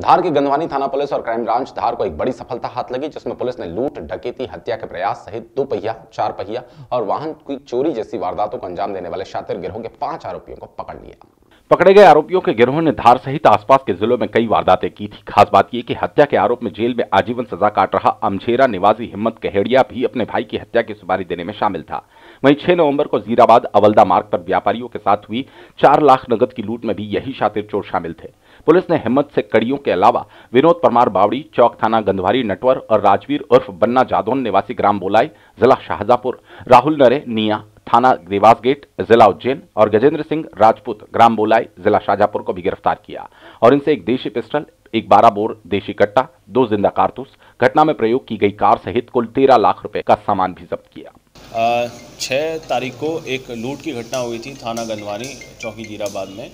धार के गंदवानी थाना पुलिस और क्राइम ब्रांच धार को एक बड़ी सफलता हाथ लगी, जिसमें पुलिस ने लूट, डकैती, हत्या के प्रयास सहित दो पहिया, चार पहिया और वाहन की चोरी जैसी वारदातों को अंजाम देने वाले शातिर गिरोह के पाँच आरोपियों को पकड़ लिया। पकड़े गए आरोपियों के गिरोह ने धार सहित आसपास के जिलों में कई वारदातें की थी। खास बात यह कि हत्या के आरोप में जेल में आजीवन सजा काट रहा अमझेरा निवासी हिम्मत कहेड़िया भी अपने भाई की हत्या की सुपारी देने में शामिल था। वहीं 6 नवंबर को जीराबाद अवलदा मार्ग पर व्यापारियों के साथ हुई चार लाख नगद की लूट में भी यही शातिर चोर शामिल थे। पुलिस ने हिम्मत से कड़ियों के अलावा विनोद परमार बावड़ी, चौक थाना गंधवारी नटवर और राजवीर उर्फ़ बन्ना जादौन निवासी ग्राम बोलाई, जिला शाहजहापुर राहुल नरे, निया थाना देवास गेट जिला उज्जैन और गजेंद्र सिंह राजपूत ग्राम बोलाई जिला शाहजहापुर को भी गिरफ़्तार किया। और इनसे एक देशी पिस्टल एक बारह बोर देशी कट्टा दो ज़िंदा कारतूस घटना में प्रयोग की गई कार सहित कुल तेरह लाख रुपए का सामान भी जब्त किया। छः तारीख को एक लूट की घटना हुई थी थाना गंदवानी चौकी जीराबाद में।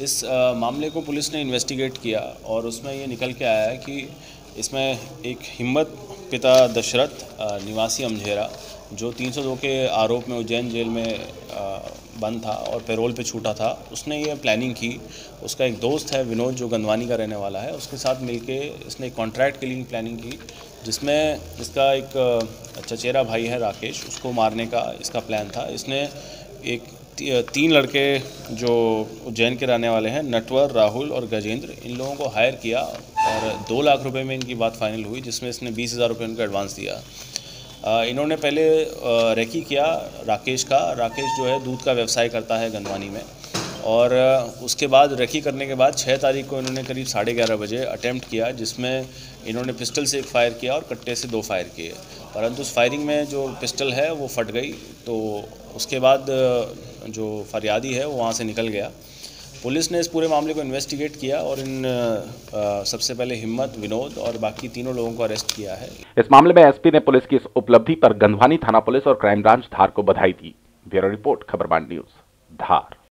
इस आ, मामले को पुलिस ने इन्वेस्टिगेट किया और उसमें ये निकल के आया है कि इसमें एक हिम्मत पिता दशरथ निवासी अमझेरा, जो 302 के आरोप में उज्जैन जेल में बंद था और पेरोल पे छूटा था, उसने ये प्लानिंग की। उसका एक दोस्त है विनोद, जो गंदवानी का रहने वाला है। उसके साथ मिलके इसने एक कॉन्ट्रैक्ट के लिए प्लानिंग की, जिसमें इसका एक चचेरा भाई है राकेश, उसको मारने का इसका प्लान था। इसने एक तीन लड़के जो उज्जैन के रहने वाले हैं, नटवर, राहुल और गजेंद्र, इन लोगों को हायर किया और दो लाख रुपए में इनकी बात फाइनल हुई, जिसमें इसने बीस हज़ार रुपये उनको एडवांस दिया। इन्होंने पहले रेकी किया राकेश का। राकेश जो है, दूध का व्यवसाय करता है गंदवानी में। और उसके बाद रेकी करने के बाद छः तारीख को इन्होंने करीब साढ़े ग्यारह बजे अटैम्प्ट किया, जिसमें इन्होंने पिस्टल से एक फ़ायर किया और कट्टे से दो फायर किए। परंतु उस फायरिंग में जो पिस्टल है, वो फट गई। तो उसके बाद जो फरियादी है वो वहाँ से निकल गया। पुलिस ने इस पूरे मामले को इन्वेस्टिगेट किया और इन आ, सबसे पहले हिम्मत विनोद और बाकी तीनों लोगों को अरेस्ट किया है। इस मामले में एसपी ने पुलिस की इस उपलब्धि पर गंधवानी थाना पुलिस और क्राइम ब्रांच धार को बधाई दी। Bureau report Khabarban news Dhar.